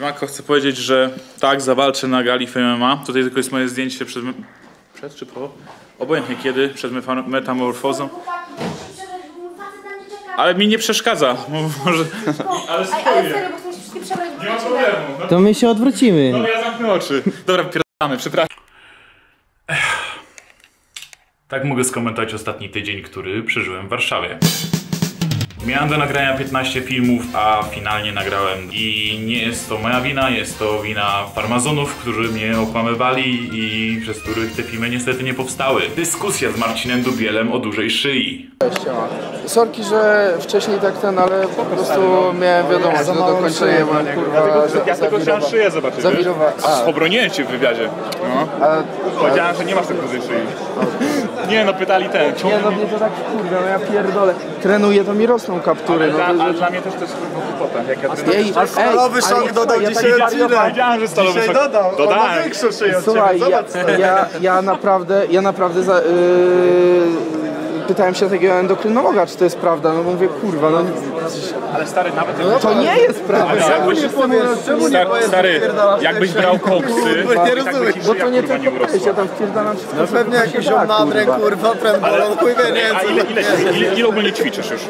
Siemanko, chcę powiedzieć, że tak, zawalczę na gali MMA. Tutaj tylko jest moje zdjęcie przed... Przed czy po? Obojętnie kiedy, przed metamorfozą. Ale mi nie przeszkadza. mo- Może... Ale Ale spokojnie. serio, bo chcesz wszystkie przebrać Nie ma problemu. No, To my się odwrócimy. no ja zamknę oczy. Dobra, pierdolamy, przepraszam. Tak mogę skomentować ostatni tydzień, który przeżyłem w Warszawie. Miałem do nagrania 15 filmów, a finalnie nagrałem i nie jest to moja wina, jest to wina farmazonów, którzy mnie okłamywali i przez których te filmy niestety nie powstały. Dyskusja z Marcinem Dubielem o dużej szyi. Sorki, że wcześniej tak ten, ale po prostu miałem wiadomość do dokończenia, bo kurwa Ja tylko chciałem szyję zobaczyć. zawirowa... A, Obroniłem cię w wywiadzie. No. a, Powiedziałem, że nie masz tak dużej szyi. Nie no, pytali ten. nie no mnie to tak kurwa, no ja pierdolę. Trenuję, to mi rosną kaptury. Ale, No, dla, to, ale dla mnie też to jest kurwa głupota. Jak ja trenuję. Ej, Stalowy szok dodał słuchaj, dzisiaj tak- odcinek. Wiedziałem, że stalowy Dzisiaj szok- dodał. On ma Dodałem. większą szyję od Słuchaj, ciebie. ja, Zobacz ja, ja naprawdę, ja naprawdę za, yy, pytałem się takiego endokrynologa, czy to jest prawda, no bo mówię, kurwa, no Ale stary, nawet jak... to nie jest prawda. Ale jakbyś, Czemu nie stary, powiesz, stary że pierdalasz jakbyś tej brał koksy, Bo nie tak rozumiem. Bo to nie kurwa, tylko nie weź, ja tam wpierdalam wszystko. No co pewnie się jakiś da, ziomnadrę, kurwa. kurwa, prędolon, chuj wie, nie A ile, to ile, jest. ile, ile ogólnie ćwiczysz już?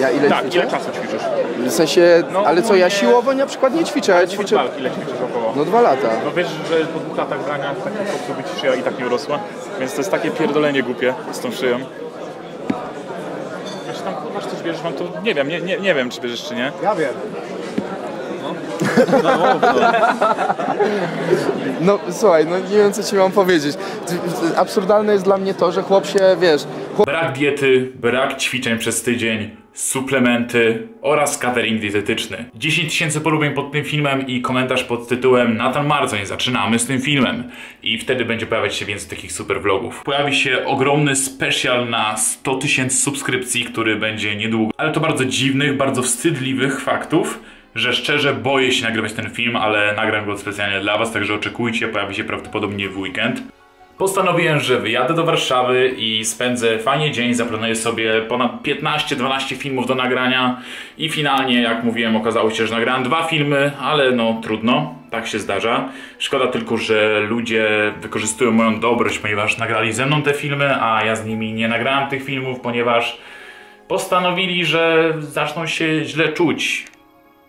Ja ile Tak, ćwiczę? ile czasu ćwiczysz? W sensie, No, ale co, ja siłowo na przykład nie ćwiczę, ja ćwiczę... Ile ćwiczysz około? No dwa lata. No wiesz, że po dwóch latach brania takiego koksu by ci szyja i tak nie urosła? Więc to jest takie pierdolenie głupie z tą szyją. Znaczy tam kurwa, czy coś bierzesz, mam to nie wiem, nie, nie, nie wiem czy bierzesz czy nie. Ja wiem. No słuchaj, no nie wiem co ci mam powiedzieć. Absurdalne jest dla mnie to, że chłop się, wiesz, chłop Brak diety, brak ćwiczeń przez tydzień, suplementy oraz catering dietetyczny. 10 tysięcy polubień pod tym filmem i komentarz pod tytułem Nathan Marcoń, zaczynamy z tym filmem. I wtedy będzie pojawiać się więcej takich super vlogów. Pojawi się ogromny special na 100 tysięcy subskrypcji, który będzie niedługo. Ale to bardzo dziwnych, bardzo wstydliwych faktów, że szczerze boję się nagrywać ten film, ale nagram go specjalnie dla was, także oczekujcie, pojawi się prawdopodobnie w weekend. Postanowiłem, że wyjadę do Warszawy i spędzę fajnie dzień, zaplanuję sobie ponad 15-12 filmów do nagrania i finalnie, jak mówiłem, okazało się, że nagrałem dwa filmy, ale no trudno, tak się zdarza. Szkoda tylko, że ludzie wykorzystują moją dobroć, ponieważ nagrali ze mną te filmy, a ja z nimi nie nagrałem tych filmów, ponieważ postanowili, że zaczną się źle czuć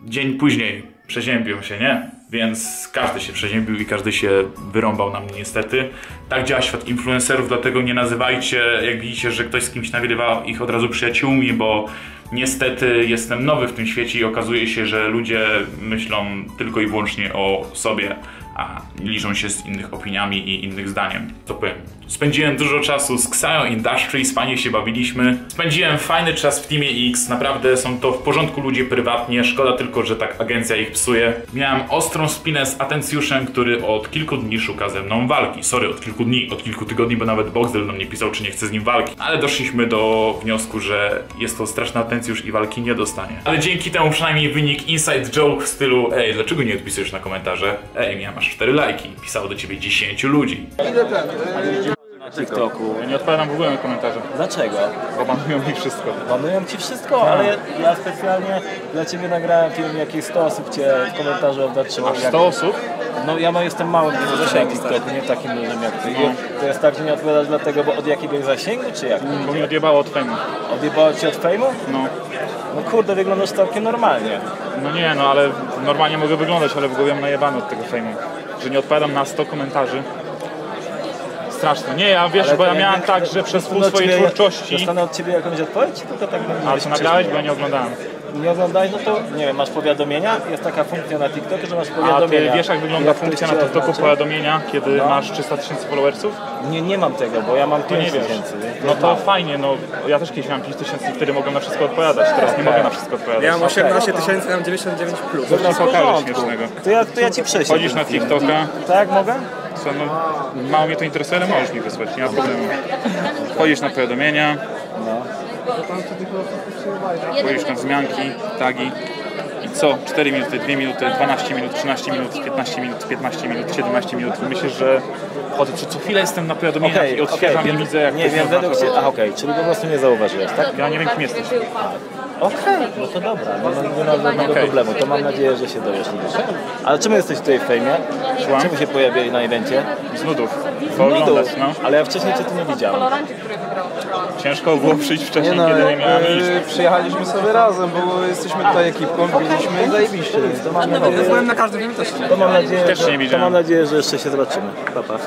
dzień później przeziębią się, nie? Więc każdy się przeziębił i każdy się wyrąbał na mnie niestety. Tak działa świat influencerów, dlatego nie nazywajcie, jak widzicie, że ktoś z kimś nagrywa ich od razu przyjaciółmi, bo niestety jestem nowy w tym świecie i okazuje się, że ludzie myślą tylko i wyłącznie o sobie, a liczą się z innych opiniami i innych zdaniem. Co powiem? Spędziłem dużo czasu z Xayo Industries, fajnie się bawiliśmy. Spędziłem fajny czas w Teamie X, naprawdę są to w porządku ludzie prywatnie, szkoda tylko, że tak agencja ich psuje. Miałem ostrą spinę z Atencjuszem, który od kilku dni szuka ze mną walki. Sorry, od kilku dni, od kilku tygodni, bo nawet Boxdel do mnie pisał, czy nie chce z nim walki. Ale doszliśmy do wniosku, że jest to straszny Atencjusz i walki nie dostanie. Ale dzięki temu przynajmniej wynik inside joke w stylu Ej, dlaczego nie odpisujesz na komentarze? Ej, ja masz 4 lajki. Pisało do ciebie 10 ludzi. Na TikToku. Ja nie odpowiadam w ogóle na komentarze, Dlaczego? bo banują mi wszystko. Banują ci wszystko, ale ja, ja specjalnie dla ciebie nagrałem film, jakieś 100 osób cię w komentarzu obarczyło. Aż 100 osób? No ja no, jestem małym zasięgiem TikToku, nie takim dużym jak ty. I To jest tak, że nie odpowiadasz dlatego, bo od jakiegoś zasięgu, czy jak? Bo mi odjebało od fejmu. Odjebało ci od fejmu? No. No kurde, wyglądasz całkiem normalnie. No nie, no ale normalnie mogę wyglądać, ale w głowie mam najebany od tego fejmu. Że nie odpowiadam na 100 komentarzy. Straszne. Nie, ja wiesz, Ale bo ja jak miałem tak, że przez pół swojej ciebie- twórczości... Dostanę od ciebie jakąś odpowiedź, tylko tak A co nagrałeś, bo ja nie oglądałem. Nie oglądałeś, no to nie wiem, masz powiadomienia? Jest taka funkcja na TikToku, że masz A powiadomienia. ty wiesz jak wygląda ktoś funkcja na TikToku powiadomienia, kiedy No. masz 300 tysięcy followersów? Nie, nie mam tego, bo ja mam To nie 5 wiesz. tysięcy. No to fajnie, no ja też kiedyś miałem 5 tysięcy wtedy mogłem na wszystko odpowiadać. Teraz nie mogę na wszystko odpowiadać. Ja mam 18 tysięcy, mam 99 plus. W pokażę śmiesznego? To ja, to ja ci prześlę. Chodzisz na. TikToka, Tak, mogę? Co, no, mało mnie to interesuje, ale możesz mi wysłać, nie ma problemu. Wchodzisz na powiadomienia, wchodzisz na wzmianki, tagi i co? 4 minuty, 2 minuty, 12 minut, 13 minut, 15 minut, 15 minut, 17 minut. Myślisz, że chodzę, co, co chwilę jestem na powiadomieniach Okej, i odświeżam okej, i widzę jak Nie wiem, według ciebie... A okej, czyli po prostu nie zauważyłeś, tak? Ja nie wiem kim jesteś. Okej, no to dobra, nie ma, nie ma żadnego problemu, to mam nadzieję, że się dowiesz. Ale czemu jesteś tutaj w fejmie? Czemu się pojawiali na evencie? Z nudów. Nudów, Pooglądać, no. ale ja wcześniej cię tu nie widziałem. Ciężko było przyjść wcześniej, Nie no, kiedy nie miałem e, iść. przyjechaliśmy sobie razem, bo jesteśmy tutaj ekipką, widzieliśmy zajebiście. To mam nadzieję, Byłem na każdym też. to mam nadzieję, Też że, nie to widziałem. mam nadzieję, że jeszcze się zobaczymy. Pa, pa.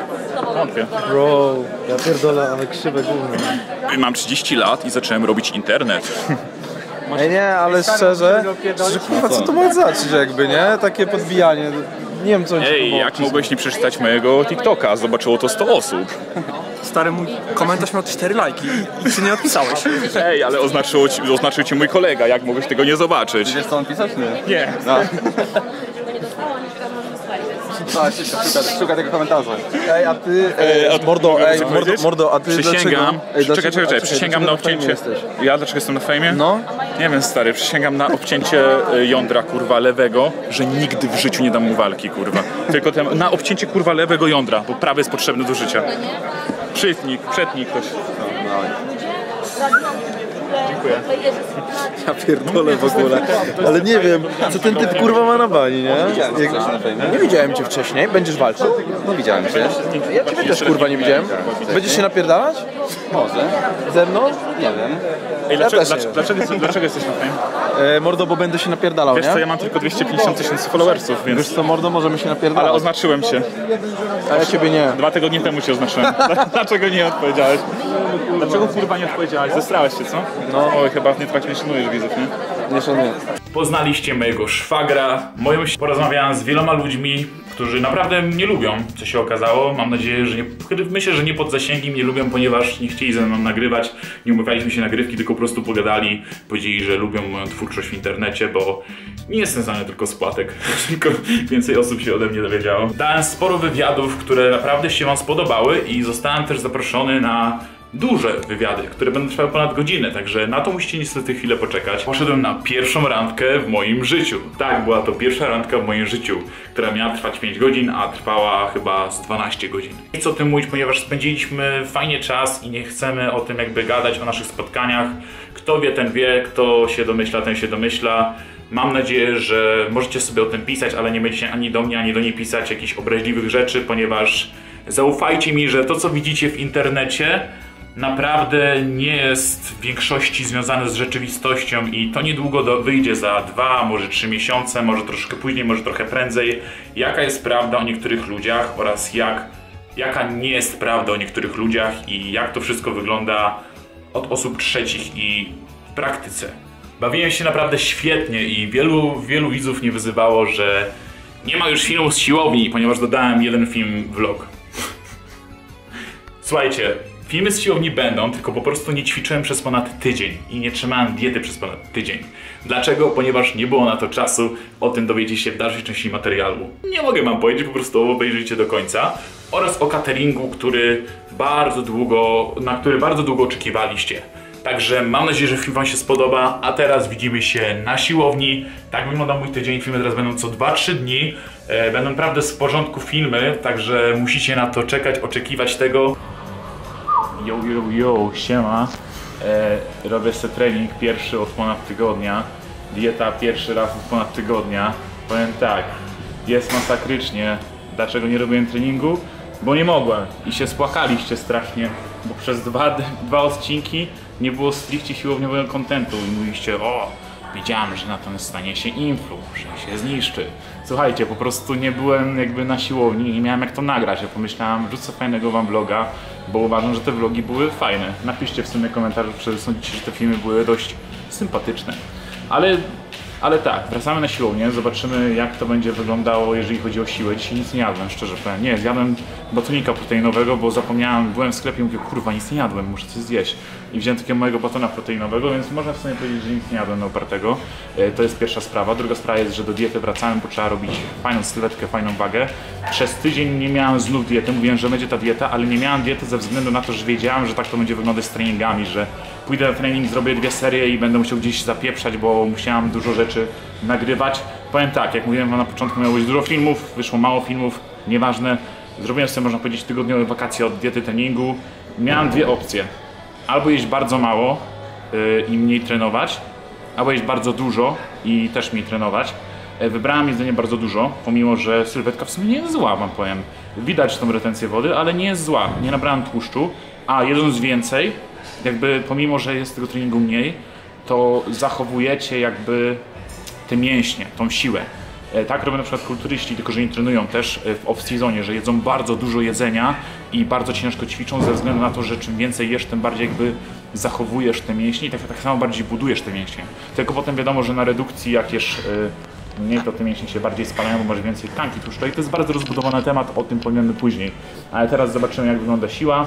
Wątpię. Bro, ja pierdolę, ale krzywe gówno. Mam 30 lat i zacząłem robić internet. Ej, nie, ale szczerze, że kurwa, co to ma znaczyć jakby, nie? Takie podbijanie. Nie wiem, co oni Ej, jak mogłeś nie przeczytać mojego TikToka? Zobaczyło to 100 osób. Stary mój komentarz miał 4 lajki i- ty nie odpisałeś. Ej, ale oznaczyło ci, oznaczył cię mój kolega, jak mogłeś tego nie zobaczyć? Wiesz co on pisał, czy nie? Nie. A, się szuka, szuka tego komentarza. Ej, a ty, Ej, e, a- mordo, ej, mordo, mordo, a ty Przysięgam, dlaczego? Ej, czekaj, czekaj, czekaj, przysięgam na obcięcie. Ja dlaczego jestem na fejmie? No. Nie wiem, stary, przysięgam na obcięcie y, jądra, kurwa, lewego, że nigdy w życiu nie dam mu walki, kurwa. Tylko tem, na obcięcie, kurwa, lewego jądra, bo prawy jest potrzebny do życia. Przytnik, przetnik ktoś. Dziękuję. Ja pierdolę w ogóle. Ale nie wiem, co ten typ kurwa ma na bani, nie? Jak... Nie widziałem cię wcześniej, będziesz walczył? No widziałem się. Ja ciebie też kurwa nie widziałem. Będziesz się napierdalać? Może. Ze mną? Nie wiem. Ej, dlaczego, nie dlaczego, dlaczego, dlaczego jesteś na fejmie? E, mordo, bo będę się napierdalał, Wiesz co, ja nie? mam tylko 250 tysięcy followersów, Wiesz więc... co, mordo, możemy się Ale napierdalać. oznaczyłem się. A ja ciebie nie. Dwa tygodnie temu cię oznaczyłem. Dlaczego nie odpowiedziałeś? Dlaczego kurwa nie odpowiedziałeś? Zestrałeś się, co? No. Oj, chyba nie tak nie szanujesz widzów, nie? Nie szanuję. Poznaliście mojego szwagra, moją porozmawiałem z wieloma ludźmi, którzy naprawdę mnie lubią, co się okazało. Mam nadzieję, że nie, myślę, że nie pod zasięgiem mnie lubią, ponieważ nie chcieli ze mną nagrywać. Nie umawialiśmy się nagrywki, tylko po prostu pogadali. Powiedzieli, że lubią moją twórczość w internecie, bo nie jestem znany tylko z płatek, tylko więcej osób się ode mnie dowiedziało. Dałem sporo wywiadów, które naprawdę się wam spodobały i zostałem też zaproszony na duże wywiady, które będą trwały ponad godzinę, także na to musicie niestety chwilę poczekać. Poszedłem na pierwszą randkę w moim życiu. Tak, była to pierwsza randka w moim życiu, która miała trwać 5 godzin, a trwała chyba z 12 godzin. Nie chcę o tym mówić, ponieważ spędziliśmy fajnie czas i nie chcemy o tym jakby gadać, o naszych spotkaniach. Kto wie, ten wie, kto się domyśla, ten się domyśla. Mam nadzieję, że możecie sobie o tym pisać, ale nie będziecie ani do mnie, ani do niej pisać jakichś obraźliwych rzeczy, ponieważ zaufajcie mi, że to co widzicie w internecie naprawdę nie jest w większości związane z rzeczywistością i to niedługo do, wyjdzie za dwa, może trzy miesiące, może troszkę później, może trochę prędzej, jaka jest prawda o niektórych ludziach oraz jak, jaka nie jest prawda o niektórych ludziach i jak to wszystko wygląda od osób trzecich i w praktyce. Bawiłem się naprawdę świetnie i wielu, wielu widzów nie wyzywało, że nie ma już filmu z siłowni, ponieważ dodałem jeden film vlog. Słuchajcie, filmy z siłowni będą, tylko po prostu nie ćwiczyłem przez ponad tydzień i nie trzymałem diety przez ponad tydzień. Dlaczego? Ponieważ nie było na to czasu, o tym dowiecie się w dalszej części materiału. Nie mogę wam powiedzieć, po prostu obejrzyjcie do końca. Oraz o cateringu, który bardzo długo, na który bardzo długo oczekiwaliście. Także mam nadzieję, że film wam się spodoba, a teraz widzimy się na siłowni. Tak wygląda mój tydzień, filmy teraz będą co 2-3 dni. E, Będą naprawdę z porządku filmy, także musicie na to czekać, oczekiwać tego. Yo, yo, yo, siema. E, robię sobie trening pierwszy od ponad tygodnia. Dieta pierwszy raz od ponad tygodnia. Powiem tak, jest masakrycznie. Dlaczego nie robiłem treningu? Bo nie mogłem i się spłakaliście strasznie, bo przez dwa, dwa odcinki nie było stricte siłowniowego kontentu i mówiliście, o, widziałem, że Natan stanie się influ, że się zniszczy. Słuchajcie, po prostu nie byłem jakby na siłowni i nie miałem jak to nagrać. Ja pomyślałem, rzucę fajnego wam vloga, bo uważam, że te vlogi były fajne. Napiszcie w sumie komentarzu, czy sądzicie, że te filmy były dość sympatyczne. Ale, ale tak, wracamy na siłownię, zobaczymy jak to będzie wyglądało, jeżeli chodzi o siłę. Dzisiaj nic nie jadłem, szczerze powiem. Nie, zjadłem batonika proteinowego, bo zapomniałem, byłem w sklepie i mówię, kurwa, nic nie jadłem, muszę coś zjeść. I wziąłem takiego mojego batona proteinowego, więc można w sumie powiedzieć, że nic nie jadłem opartego. E, To jest pierwsza sprawa. Druga sprawa jest, że do diety wracałem, bo trzeba robić fajną sylwetkę, fajną wagę. Przez tydzień nie miałem znów diety, mówiłem, że będzie ta dieta, ale nie miałem diety ze względu na to, że wiedziałem, że tak to będzie wyglądać z treningami, że pójdę na trening, zrobię dwie serie i będę musiał gdzieś zapieprzać, bo musiałem dużo rzeczy nagrywać. Powiem tak, jak mówiłem wam na początku, miało być dużo filmów, wyszło mało filmów, nieważne. Zrobiłem sobie, można powiedzieć, tygodniowe wakacje od diety treningu. Miałem dwie opcje. Albo jeść bardzo mało yy, i mniej trenować, albo jeść bardzo dużo i też mi trenować. E, Wybrałem jedzenie bardzo dużo, pomimo że sylwetka w sumie nie jest zła, wam powiem. Widać tą retencję wody, ale nie jest zła. Nie nabrałem tłuszczu, a jedząc więcej, jakby pomimo, że jest tego treningu mniej, to zachowujecie jakby te mięśnie, tą siłę. E, Tak robią na przykład kulturyści, tylko że nie trenują też e, w off-seasonie, że jedzą bardzo dużo jedzenia i bardzo ciężko ćwiczą ze względu na to, że czym więcej jesz, tym bardziej jakby zachowujesz te mięśnie i tak, tak samo bardziej budujesz te mięśnie. Tylko potem wiadomo, że na redukcji jak jesz e, mniej, to te mięśnie się bardziej spalają, bo masz więcej tkanki tłuszczowej. To jest bardzo rozbudowany temat, o tym powiemy później. Ale teraz zobaczymy jak wygląda siła.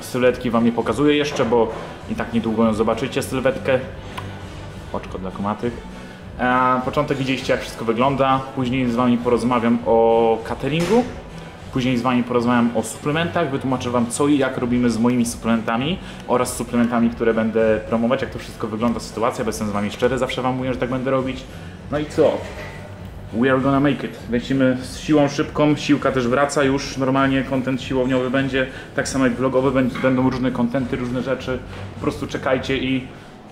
Sylwetki wam nie pokazuję jeszcze, bo i tak niedługo ją zobaczycie, sylwetkę. Oczko dla komatych. E, początek widzieliście jak wszystko wygląda, później z Wami porozmawiam o cateringu, później z Wami porozmawiam o suplementach, wytłumaczę Wam co i jak robimy z moimi suplementami oraz suplementami, które będę promować, jak to wszystko wygląda sytuacja, bo jestem z Wami szczery, zawsze Wam mówię, że tak będę robić. No i co? We are gonna make it. Lecimy z siłą szybką, siłka też wraca już, normalnie content siłowniowy będzie, tak samo jak vlogowy, będ- będą różne kontenty, różne rzeczy, po prostu czekajcie i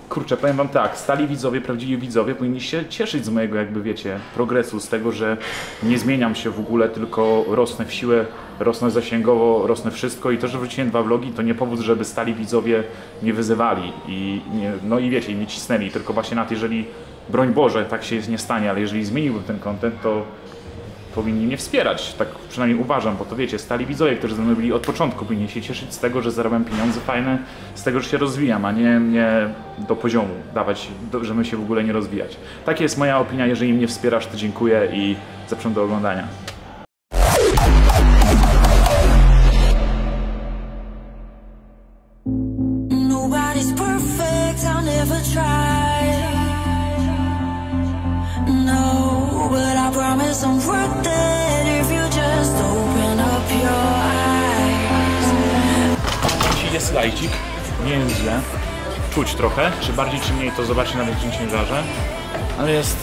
kurczę, powiem wam tak, stali widzowie, prawdziwi widzowie powinni się cieszyć z mojego jakby wiecie, progresu, z tego, że nie zmieniam się w ogóle, tylko rosnę w siłę, rosnę zasięgowo, rosnę wszystko. I to, że wróciłem dwa vlogi, to nie powód, żeby stali widzowie nie wyzywali i nie, no i wiecie, nie cisnęli, tylko właśnie na to, jeżeli broń Boże, tak się nie stanie, ale jeżeli zmieniłbym ten content, to powinni mnie wspierać, tak przynajmniej uważam, bo to wiecie, stali widzowie, którzy ze mną byli od początku, powinni się cieszyć z tego, że zarabiam pieniądze fajne, z tego, że się rozwijam, a nie mnie do poziomu dawać, do, żeby się w ogóle nie rozwijać. Taka jest moja opinia, jeżeli mnie wspierasz, to dziękuję i zapraszam do oglądania. Lajcik, nie jest źle, czuć trochę, czy bardziej czy mniej to zobaczcie na większym ciężarze, ale jest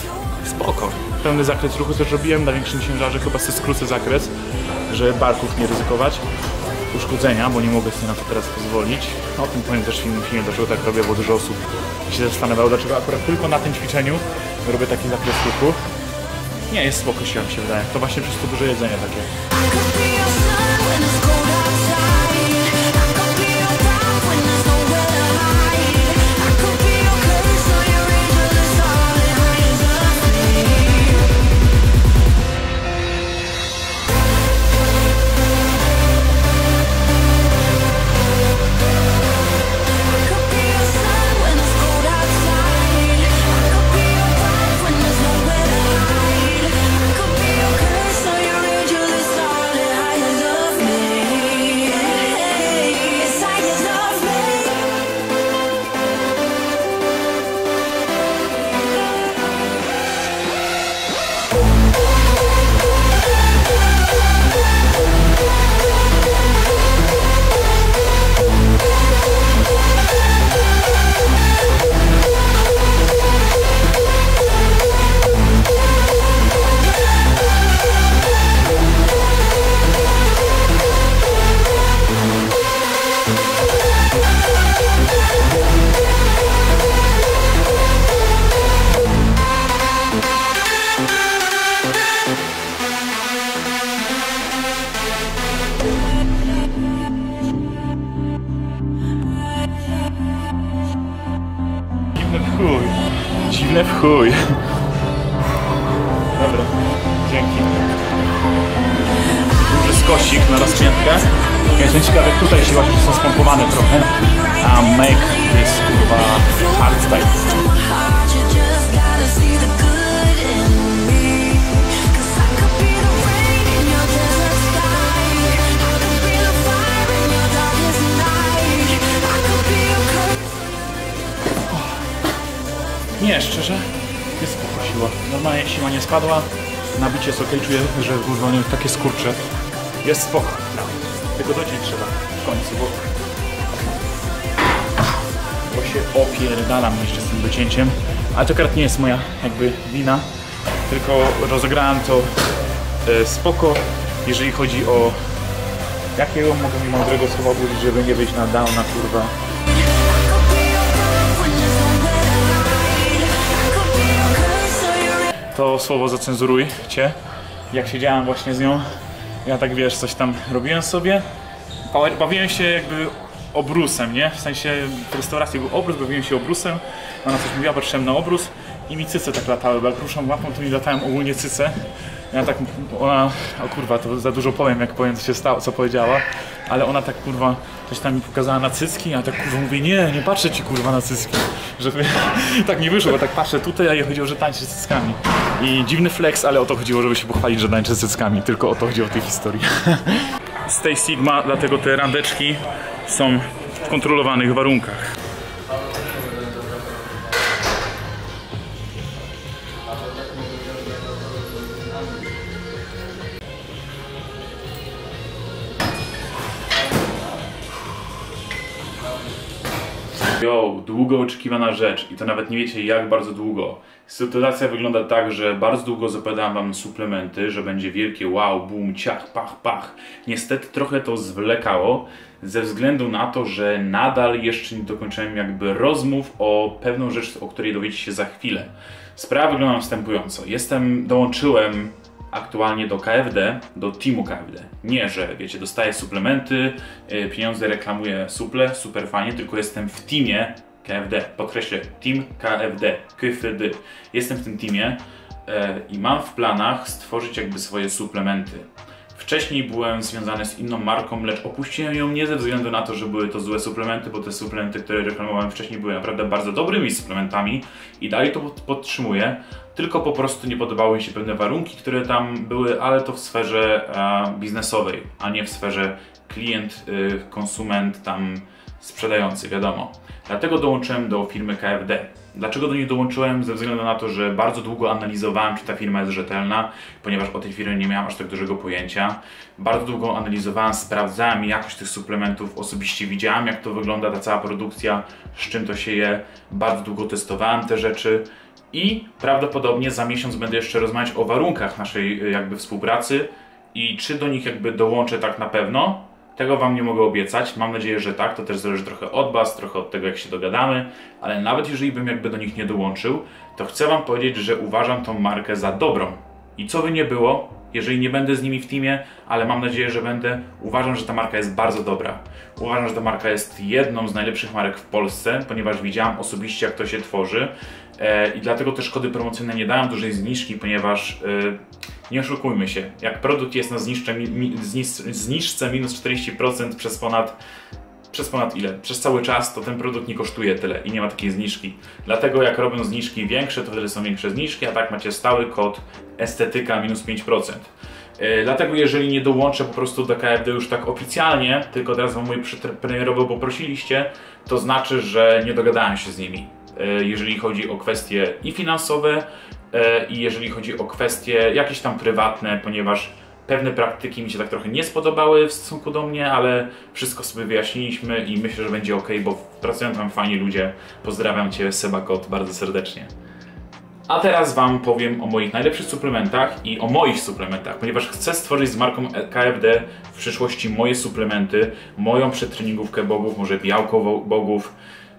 spoko. Pełny zakres ruchu też robiłem na większym ciężarze, chyba sobie skrócę zakres, żeby barków nie ryzykować uszkodzenia, bo nie mogę sobie na to teraz pozwolić. O tym powiem też w innym filmie, dlaczego tak robię, bo dużo osób się zastanawiało, dlaczego akurat tylko na tym ćwiczeniu robię taki zakres ruchu. Nie, jest spoko się, mi się wydaje. To właśnie przez to duże jedzenie takie. Chuj. Dobra, dzięki. Duży skosik na rozpiętkę. Ja jestem ciekawy, tutaj siła że są spompowane trochę. A make this kurwa Normalnie siła nie spadła. Nabicie jest ok, czuję, że nie takie skurcze. Jest spoko. Tylko dociąć trzeba w końcu, bo... Bo się opierdalam jeszcze z tym docięciem. Ale to akurat nie jest moja jakby wina. Tylko rozegrałem to e, spoko, jeżeli chodzi o... Jakiego mogę mi mądrego słowa użyć, żeby nie wyjść na downa, kurwa. To słowo zacenzurujcie. Jak siedziałem właśnie z nią, ja tak wiesz, coś tam robiłem sobie. Ba- Bawiłem się jakby obrusem, nie? W sensie w restauracji był obrus, bawiłem się obrusem. Ona coś mówiła, patrzyłem na obrus i mi cyce tak latały, bo jak ruszam łapą, to mi latają ogólnie cyce. Ja tak, ona, o kurwa, to za dużo powiem, jak powiem, co się stało, co powiedziała, ale ona tak, kurwa, coś tam mi pokazała na cycki, a tak, kurwa, mówię, nie, nie patrzę ci, kurwa, na cycki, żeby, tak nie wyszło, bo tak patrzę tutaj, a jej chodziło, że tańczy z cyckami. I dziwny flex, ale o to chodziło, żeby się pochwalić, że z cyckami, tylko o to chodziło w tej historii. Tej Sigma, dlatego te randeczki są w kontrolowanych warunkach. Yo, długo oczekiwana rzecz i to nawet nie wiecie jak bardzo długo. Sytuacja wygląda tak, że bardzo długo zapowiadałem wam suplementy, że będzie wielkie wow, boom, ciach, pach, pach. Niestety trochę to zwlekało ze względu na to, że nadal jeszcze nie dokończyłem jakby rozmów o pewną rzecz, o której dowiecie się za chwilę. Sprawa wygląda następująco. Jestem, dołączyłem aktualnie do KFD, do teamu KFD. Nie, że wiecie, dostaję suplementy, y, pieniądze reklamuję suple, super fajnie, tylko jestem w teamie KFD. Podkreślę, team KFD, KFD. Jestem w tym teamie e, i mam w planach stworzyć jakby swoje suplementy. Wcześniej byłem związany z inną marką, lecz opuściłem ją nie ze względu na to, że były to złe suplementy, bo te suplementy, które reklamowałem wcześniej, były naprawdę bardzo dobrymi suplementami i dalej to pod- podtrzymuję, tylko po prostu nie podobały mi się pewne warunki, które tam były, ale to w sferze e, biznesowej, a nie w sferze klient, y, konsument, tam sprzedający, wiadomo. Dlatego dołączyłem do firmy KFD. Dlaczego do niej dołączyłem? Ze względu na to, że bardzo długo analizowałem, czy ta firma jest rzetelna, ponieważ o tej firmie nie miałem aż tak dużego pojęcia. Bardzo długo analizowałem, sprawdzałem jakość tych suplementów, osobiście widziałem, jak to wygląda ta cała produkcja, z czym to się je. Bardzo długo testowałem te rzeczy i prawdopodobnie za miesiąc będę jeszcze rozmawiać o warunkach naszej jakby współpracy i czy do nich jakby dołączę tak na pewno. Tego Wam nie mogę obiecać. Mam nadzieję, że tak. To też zależy trochę od Was, trochę od tego, jak się dogadamy. Ale nawet jeżeli bym jakby do nich nie dołączył, to chcę Wam powiedzieć, że uważam tą markę za dobrą. I co by nie było, jeżeli nie będę z nimi w teamie, ale mam nadzieję, że będę, uważam, że ta marka jest bardzo dobra. Uważam, że ta marka jest jedną z najlepszych marek w Polsce, ponieważ widziałam osobiście, jak to się tworzy. E, I dlatego też kody promocyjne nie dają dużej zniżki, ponieważ e, nie oszukujmy się, jak produkt jest na zniżce, zniżce minus 40% przez ponad przez ponad ile? Przez cały czas to ten produkt nie kosztuje tyle i nie ma takiej zniżki. Dlatego jak robią zniżki większe, to wtedy są większe zniżki, a tak macie stały kod estetyka minus 5%. Yy, Dlatego jeżeli nie dołączę po prostu do KFD już tak oficjalnie, tylko teraz wam mój premierowo poprosiliście, to znaczy, że nie dogadałem się z nimi. Yy, Jeżeli chodzi o kwestie i finansowe, yy, i jeżeli chodzi o kwestie jakieś tam prywatne, ponieważ pewne praktyki mi się tak trochę nie spodobały w stosunku do mnie, ale wszystko sobie wyjaśniliśmy i myślę, że będzie ok, bo pracują tam fajni ludzie. Pozdrawiam Cię, Seba Kot, bardzo serdecznie. A teraz Wam powiem o moich najlepszych suplementach i o moich suplementach, ponieważ chcę stworzyć z marką KFD w przyszłości moje suplementy, moją przetreningówkę bogów, może białko bogów.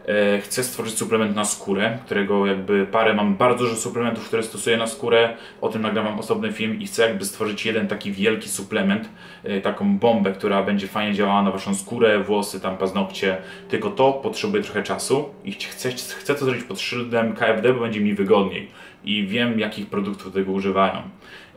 E, Chcę stworzyć suplement na skórę, którego jakby parę mam bardzo dużo suplementów, które stosuję na skórę. O tym nagrywam osobny film i chcę jakby stworzyć jeden taki wielki suplement, e, taką bombę, która będzie fajnie działała na waszą skórę, włosy, tam paznokcie. Tylko to potrzebuje trochę czasu i chcę, chcę to zrobić pod szyldem KFD, bo będzie mi wygodniej i wiem jakich produktów do tego używają.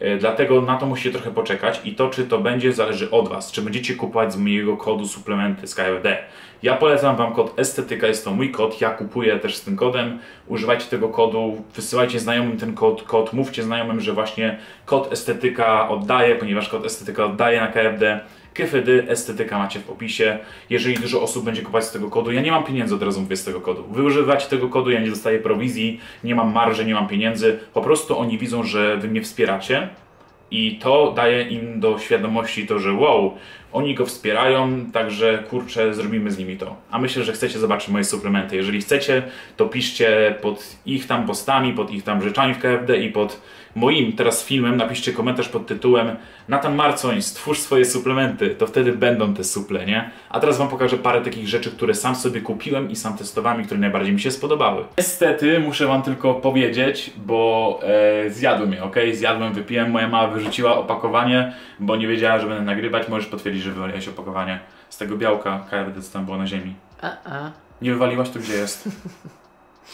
E, Dlatego na to musicie trochę poczekać i to czy to będzie zależy od Was. Czy będziecie kupować z mojego kodu suplementy z KFD. Ja polecam Wam kod Estetyka, jest to mój kod, ja kupuję też z tym kodem. Używajcie tego kodu, wysyłajcie znajomym ten kod, kod mówcie znajomym, że właśnie kod Estetyka oddaje, ponieważ kod Estetyka oddaje na KFD. KFD, estetyka macie w opisie. Jeżeli dużo osób będzie kupować z tego kodu, ja nie mam pieniędzy od razu mówię z tego kodu. Wy używacie tego kodu, ja nie dostaję prowizji, nie mam marży, nie mam pieniędzy. Po prostu oni widzą, że wy mnie wspieracie I to daje im do świadomości to, że wow, oni go wspierają, także kurczę, zrobimy z nimi to. A myślę, że chcecie zobaczyć moje suplementy. Jeżeli chcecie, to piszcie pod ich tam postami, pod ich tam rzeczami w KFD i pod moim teraz filmem napiszcie komentarz pod tytułem Natan Marcoń, stwórz swoje suplementy, to wtedy będą te suple, nie? A teraz wam pokażę parę takich rzeczy, które sam sobie kupiłem i sam testowałem i które najbardziej mi się spodobały. Niestety muszę wam tylko powiedzieć, bo e, zjadłem je, ok? Zjadłem, wypiłem, moja mama wyrzuciła opakowanie, bo nie wiedziała, że będę nagrywać. Możesz potwierdzić, że wywaliłaś opakowanie z tego białka KFD, co tam było na ziemi. A, a, Nie wywaliłaś, to gdzie jest?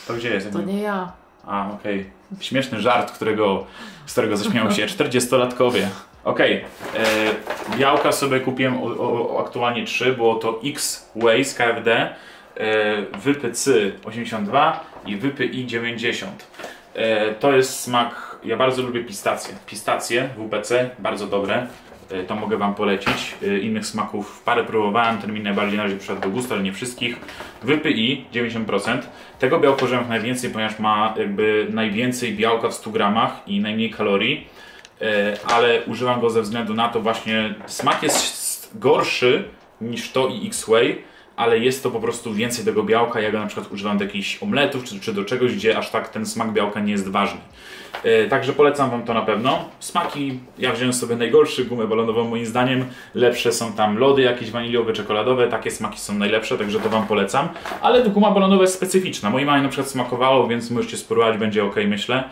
To gdzie jest? to nie ja. A, okej. Śmieszny żart, którego, z którego zaśmiał się 40-latkowie. Okej, e, białka sobie kupiłem o, o, aktualnie 3, było to X-Way z KFD, e, WPC 82 i WPI 90. E, to jest smak, ja bardzo lubię pistacje. Pistacje WPC, bardzo dobre. E, To mogę Wam polecić. E, Innych smaków parę próbowałem, ten mi najbardziej na razie przyszedł do gustu, ale nie wszystkich. WPI 90%. Tego używam najwięcej, ponieważ ma jakby najwięcej białka w 100 gramach i najmniej kalorii. E, Ale używam go ze względu na to właśnie, smak jest gorszy niż to i X-Way, ale jest to po prostu więcej tego białka. Ja go na przykład używam do jakichś omletów czy, czy do czegoś, gdzie aż tak ten smak białka nie jest ważny. E, Także polecam Wam to na pewno. Smaki, ja wziąłem sobie najgorszy, gumę balonową moim zdaniem. Lepsze są tam lody jakieś waniliowe, czekoladowe, takie smaki są najlepsze, także to Wam polecam. Ale guma balonowa jest specyficzna. Mojej mamie na przykład smakowało, więc możecie spróbować, będzie ok, myślę.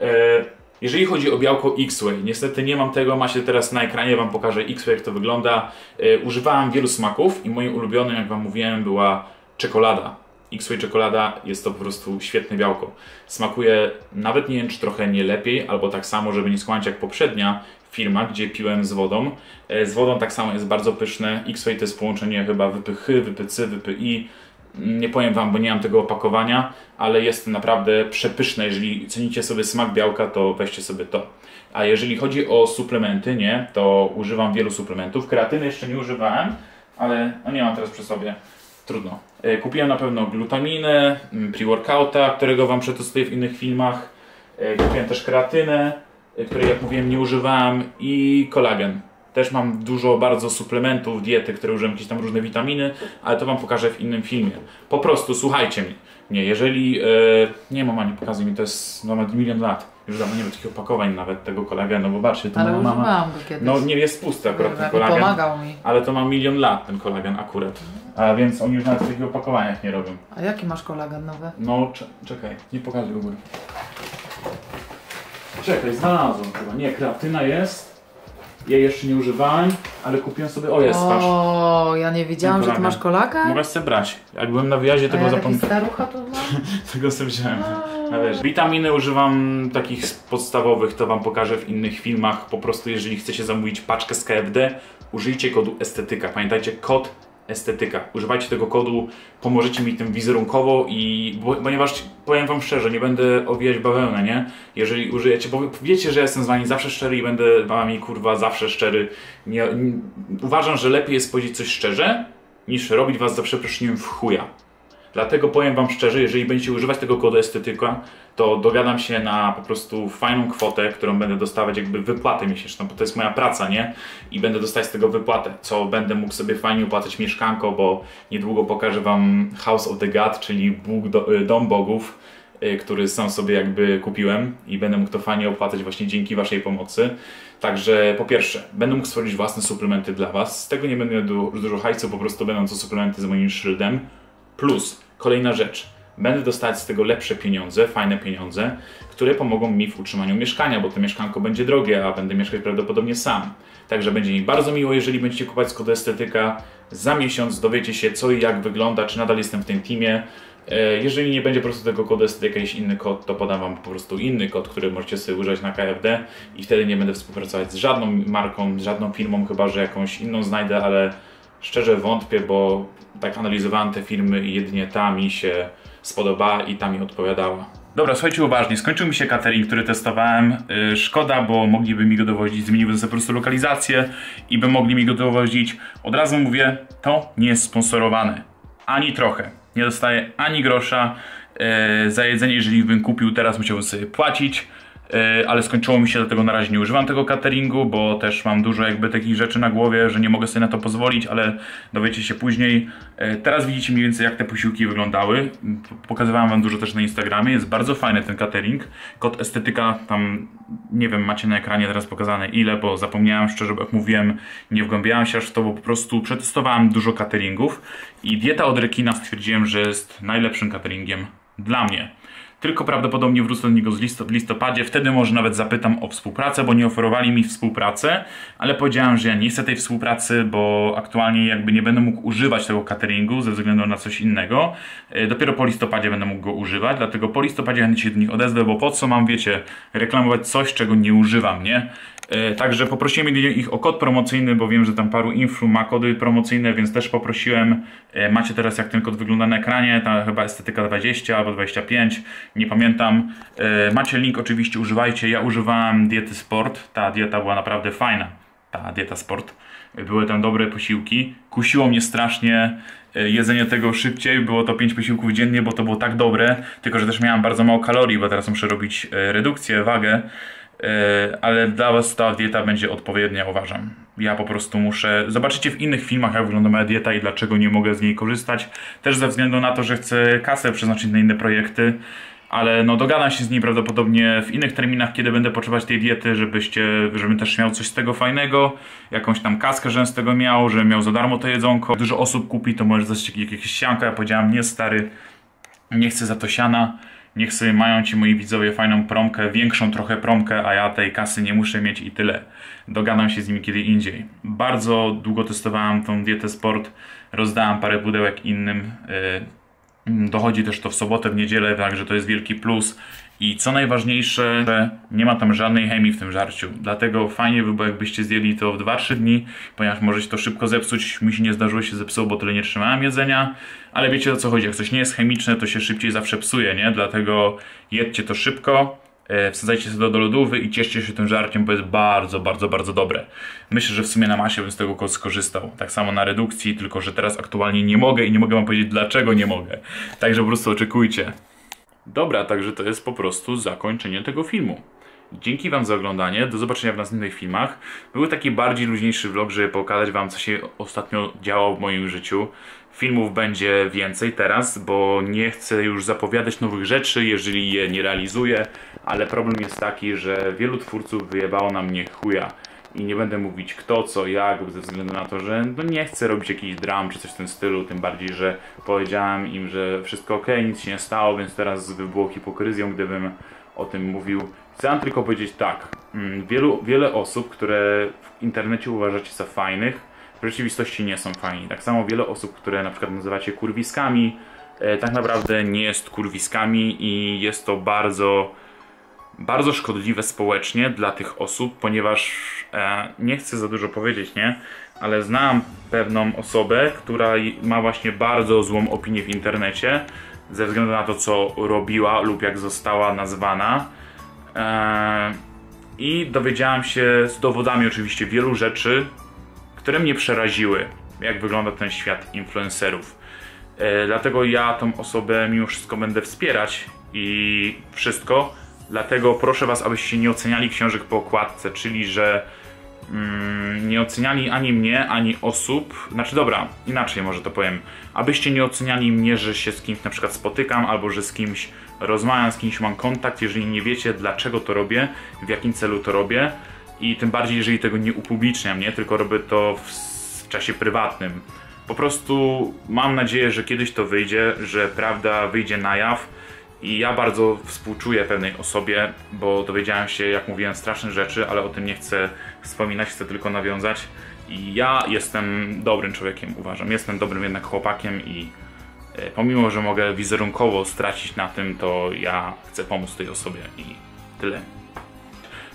E, Jeżeli chodzi o białko X-Way, niestety nie mam tego, macie teraz na ekranie, Wam pokażę X-Way, jak to wygląda. E, Używałem wielu smaków i moim ulubionym, jak Wam mówiłem, była czekolada. X-Way czekolada jest to po prostu świetne białko. Smakuje nawet nie wiem, czy trochę nie lepiej, albo tak samo, żeby nie skłamać jak poprzednia firma, gdzie piłem z wodą. E, Z wodą tak samo jest bardzo pyszne. X-Way to jest połączenie chyba wypychy, wypycy, wypyi. Nie powiem Wam, bo nie mam tego opakowania, ale jest naprawdę przepyszne. Jeżeli cenicie sobie smak białka, to weźcie sobie to. A jeżeli chodzi o suplementy, nie, to używam wielu suplementów. Kreatyny jeszcze nie używałem, ale no nie mam teraz przy sobie. Trudno. E, Kupiłem na pewno glutaminę, mm, pre-workouta, którego Wam przetestuję w innych filmach. E, Kupiłem też kreatynę, e, której jak mówiłem nie używałem i kolagen. Też mam dużo bardzo suplementów, diety, które używam jakieś tam różne witaminy, ale to Wam pokażę w innym filmie. Po prostu słuchajcie mnie. Nie, jeżeli. E, nie mam ani pokazuj mi, to jest no, nawet milion lat. Już dawno nie ma takich opakowań nawet tego kolagenu, bo patrzcie, to Ale moja mama. go kiedyś. No nie jest pusty akurat ten kolagen. pomagał mi. Ale to ma milion lat ten kolagen akurat. A więc oni już nawet w takich opakowaniach nie robią. A jaki masz kolagen nowy? No cze- czekaj, nie pokażę u góry. Czekaj, znalazłem chyba. Nie, kreatyna jest. Ja jeszcze nie używałem, ale kupiłem sobie. O jest, patrz. O, ja nie wiedziałam, że ty masz kolagen. Mogę sobie brać. Jak byłem na wyjaździe, A tego ja taki zapomniałem. starucha mam? Tego sobie wziąłem. Witaminy używam takich podstawowych, to wam pokażę w innych filmach. Po prostu jeżeli chcecie zamówić paczkę z KFD, użyjcie kodu estetyka. Pamiętajcie, kod estetyka. Używajcie tego kodu, pomożecie mi tym wizerunkowo i bo, ponieważ powiem wam szczerze, nie będę owijać bawełnę, nie? Jeżeli użyjecie, bo wiecie, że jestem z wami zawsze szczery i będę wami kurwa zawsze szczery. Nie, nie, uważam, że lepiej jest powiedzieć coś szczerze, niż robić was za przeproszeniem w chuja. Dlatego powiem Wam szczerze, jeżeli będziecie używać tego kodu estetyka, to dogadam się na po prostu fajną kwotę, którą będę dostawać jakby wypłatę miesięczną, bo to jest moja praca, nie? I będę dostawać z tego wypłatę, co będę mógł sobie fajnie opłacać mieszkanko, bo niedługo pokażę Wam House of the God, czyli Bóg y, Dom Bogów, y, który sam sobie jakby kupiłem i będę mógł to fajnie opłacać właśnie dzięki Waszej pomocy. Także po pierwsze, będę mógł stworzyć własne suplementy dla Was. Z tego nie będę dużo hajsu, po prostu będą to suplementy z moim szyldem. Plus, kolejna rzecz. Będę dostawać z tego lepsze pieniądze, fajne pieniądze, które pomogą mi w utrzymaniu mieszkania, bo to mieszkanko będzie drogie, a będę mieszkać prawdopodobnie sam. Także będzie mi bardzo miło, jeżeli będziecie kupować z kodu estetyka. Za miesiąc dowiecie się, co i jak wygląda, czy nadal jestem w tym teamie. E, Jeżeli nie będzie po prostu tego kodu estetyka, jakiś inny kod, to podam Wam po prostu inny kod, który możecie sobie używać na KFD i wtedy nie będę współpracować z żadną marką, z żadną firmą, chyba że jakąś inną znajdę, ale szczerze wątpię, bo tak analizowałem te filmy i jedynie ta mi się spodobała i ta mi odpowiadała. Dobra, słuchajcie uważnie, skończył mi się catering, który testowałem. Yy, szkoda, bo mogliby mi go dowozić, zmieniłbym sobie po prostu lokalizację i by mogli mi go dowozić. Od razu mówię, to nie jest sponsorowane. Ani trochę. Nie dostaję ani grosza yy, za jedzenie, jeżeli bym kupił, teraz musiałbym sobie płacić. E, ale skończyło mi się, dlatego na razie nie używam tego cateringu, bo też mam dużo jakby takich rzeczy na głowie, że nie mogę sobie na to pozwolić, ale dowiecie się później. E, Teraz widzicie mniej więcej jak te posiłki wyglądały. Pokazywałem wam dużo też na Instagramie, jest bardzo fajny ten catering. Kod estetyka tam, nie wiem, macie na ekranie teraz pokazane ile, bo zapomniałem szczerze, jak mówiłem, nie wgłębiałem się aż w to, bo po prostu przetestowałem dużo cateringów i dieta od rekina stwierdziłem, że jest najlepszym cateringiem dla mnie. Tylko prawdopodobnie wrócę do niego w listopadzie. Wtedy może nawet zapytam o współpracę, bo nie oferowali mi współpracę, ale powiedziałem, że ja nie chcę tej współpracy, bo aktualnie jakby nie będę mógł używać tego cateringu ze względu na coś innego. E, Dopiero po listopadzie będę mógł go używać, dlatego po listopadzie chętnie się do nich odezwę, bo po co mam, wiecie, reklamować coś, czego nie używam, nie? E, Także poprosiłem ich o kod promocyjny, bo wiem, że tam paru influ ma kody promocyjne, więc też poprosiłem. E, Macie teraz jak ten kod wygląda na ekranie, ta chyba estetyka 20 albo 25, nie pamiętam. E, Macie link oczywiście, używajcie. Ja używałem diety sport, ta dieta była naprawdę fajna, ta dieta sport. Były tam dobre posiłki. Kusiło mnie strasznie jedzenie tego szybciej. Było to 5 posiłków dziennie, bo to było tak dobre. Tylko, że też miałem bardzo mało kalorii, bo teraz muszę robić redukcję, wagę. E, ale dla Was ta dieta będzie odpowiednia, uważam. Ja po prostu muszę. Zobaczycie w innych filmach, jak wygląda moja dieta i dlaczego nie mogę z niej korzystać. Też ze względu na to, że chcę kasę przeznaczyć na inne projekty. Ale no dogadam się z niej prawdopodobnie w innych terminach, kiedy będę potrzebować tej diety, żebyście, żebym też miał coś z tego fajnego, jakąś tam kaskę, żebym z tego miał, żebym miał za darmo to jedzonko. Dużo osób kupi, to możesz zaś jakieś sianko. Ja powiedziałem, nie stary, nie chcę za to siana. Niech sobie mają ci moi widzowie fajną promkę, większą trochę promkę, a ja tej kasy nie muszę mieć i tyle. Dogadam się z nimi kiedy indziej. Bardzo długo testowałem tą dietę sport, rozdałem parę pudełek innym. Yy, Dochodzi też to w sobotę, w niedzielę, także to jest wielki plus. I co najważniejsze, że nie ma tam żadnej chemii w tym żarciu. Dlatego fajnie by było, jakbyście zjedli to w 2-3 dni, ponieważ może się to szybko zepsuć. Mi się nie zdarzyło się zepsuło, bo tyle nie trzymałem jedzenia. Ale wiecie o co chodzi, jak coś nie jest chemiczne, to się szybciej zawsze psuje, nie? Dlatego jedźcie to szybko, e, wsadzajcie sobie to do lodówy i cieszcie się tym żarciem, bo jest bardzo, bardzo, bardzo dobre. Myślę, że w sumie na masie bym z tego skorzystał. Tak samo na redukcji, tylko że teraz aktualnie nie mogę i nie mogę wam powiedzieć dlaczego nie mogę. Także po prostu oczekujcie. Dobra, także to jest po prostu zakończenie tego filmu. Dzięki Wam za oglądanie, do zobaczenia w następnych filmach. Był taki bardziej luźniejszy vlog, żeby pokazać Wam, co się ostatnio działo w moim życiu. Filmów będzie więcej teraz, bo nie chcę już zapowiadać nowych rzeczy, jeżeli je nie realizuję, ale problem jest taki, że wielu twórców wyjebało na mnie chuja. I nie będę mówić kto, co, jak, ze względu na to, że no nie chcę robić jakichś dram czy coś w tym stylu, tym bardziej, że powiedziałem im, że wszystko ok, nic się nie stało, więc teraz by było hipokryzją, gdybym o tym mówił. Chcę tylko powiedzieć tak, mm, wielu, wiele osób, które w internecie uważacie za fajnych, w rzeczywistości nie są fajni. Tak samo wiele osób, które na przykład nazywacie kurwiskami, e, tak naprawdę nie jest kurwiskami i jest to bardzo bardzo szkodliwe społecznie dla tych osób, ponieważ e, nie chcę za dużo powiedzieć, nie? Ale znam pewną osobę, która ma właśnie bardzo złą opinię w internecie ze względu na to, co robiła lub jak została nazwana. E, I dowiedziałem się z dowodami oczywiście wielu rzeczy, które mnie przeraziły, jak wygląda ten świat influencerów. E, dlatego ja tą osobę mimo wszystko będę wspierać i wszystko. Dlatego proszę Was, abyście nie oceniali książek po okładce, czyli że mm, nie oceniali ani mnie, ani osób. Znaczy, dobra, inaczej może to powiem. Abyście nie oceniali mnie, że się z kimś na przykład spotykam, albo że z kimś rozmawiam, z kimś mam kontakt, jeżeli nie wiecie, dlaczego to robię, w jakim celu to robię. I tym bardziej, jeżeli tego nie upubliczniam, nie? Tylko robię to w, w czasie prywatnym. Po prostu mam nadzieję, że kiedyś to wyjdzie, że prawda wyjdzie na jaw. I ja bardzo współczuję pewnej osobie, bo dowiedziałem się, jak mówiłem, straszne rzeczy, ale o tym nie chcę wspominać, chcę tylko nawiązać. I ja jestem dobrym człowiekiem, uważam. Jestem dobrym jednak chłopakiem i e, pomimo, że mogę wizerunkowo stracić na tym, to ja chcę pomóc tej osobie i tyle.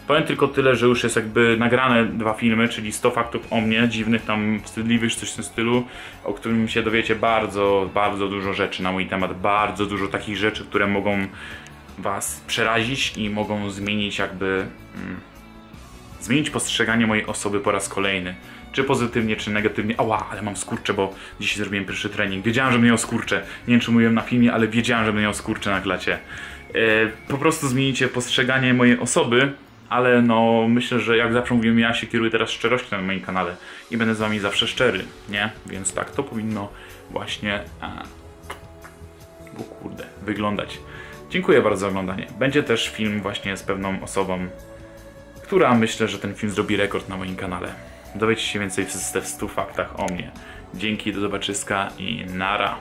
Powiem tylko tyle, że już jest jakby nagrane dwa filmy, czyli 100 faktów o mnie, dziwnych tam, wstydliwych, coś w tym stylu, o którym się dowiecie bardzo, bardzo dużo rzeczy na mój temat, bardzo dużo takich rzeczy, które mogą was przerazić i mogą zmienić jakby, mm, zmienić postrzeganie mojej osoby po raz kolejny. Czy pozytywnie, czy negatywnie. Ała, ale mam skurcze, bo dzisiaj zrobiłem pierwszy trening. Wiedziałem, że będę miał skurcze. Nie wiem, czy mówiłem na filmie, ale wiedziałem, że będę miał skurcze na klacie. po prostu zmienicie postrzeganie mojej osoby, ale no myślę, że jak zawsze mówiłem, ja się kieruję teraz szczerością na moim kanale i będę z wami zawsze szczery, nie? Więc tak, to powinno właśnie... A, o kurde, wyglądać. Dziękuję bardzo za oglądanie. Będzie też film właśnie z pewną osobą, która myślę, że ten film zrobi rekord na moim kanale. Dowiecie się więcej w 100 faktach o mnie. Dzięki, do zobaczyska i nara.